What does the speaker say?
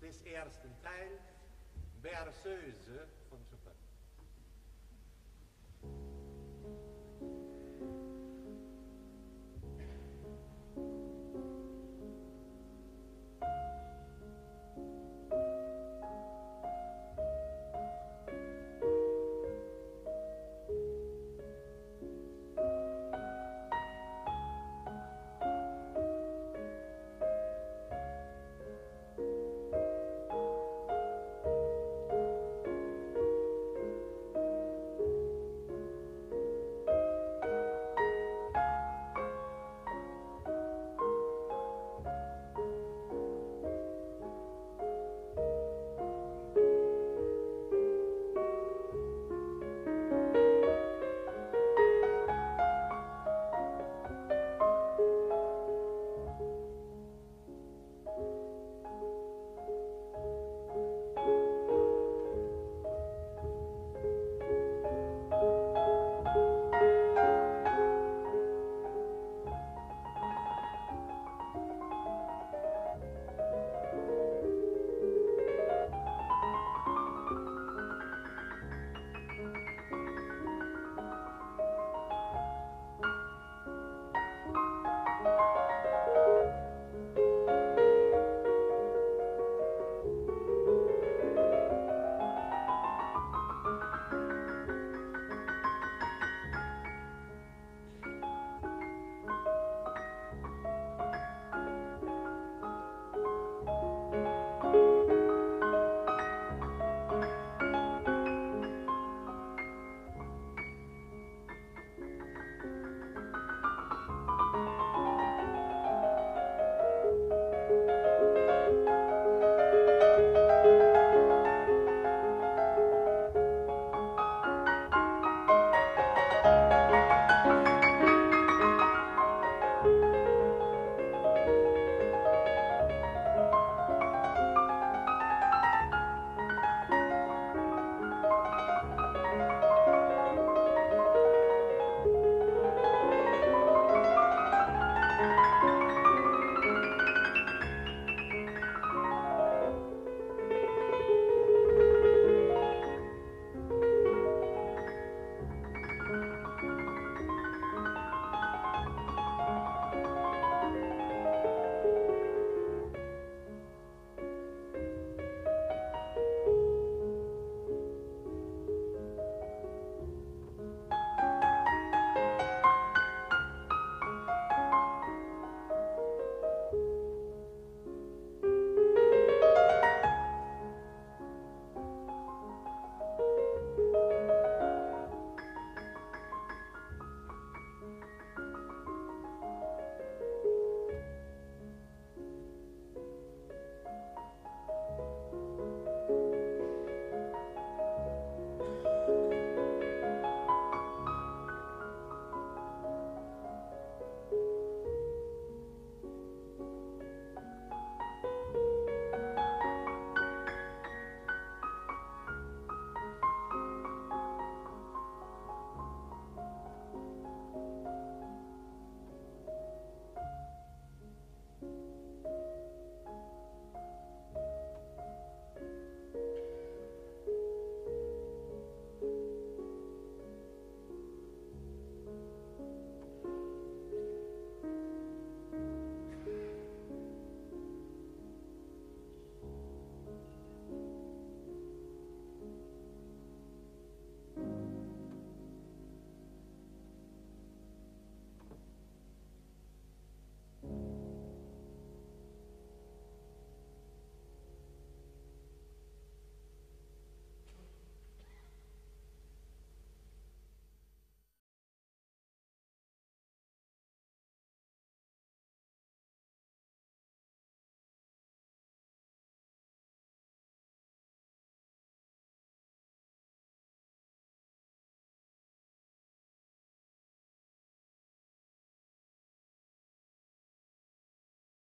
des ersten Teils Berceuse von Chopin.